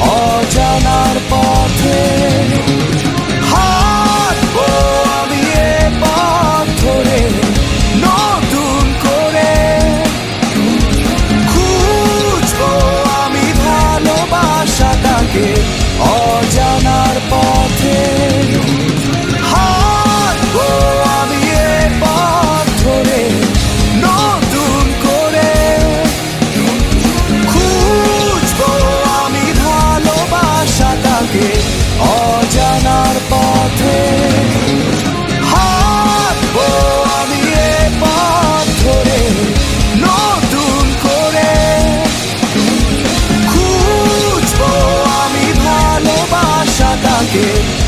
어제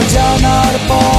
don't know the point.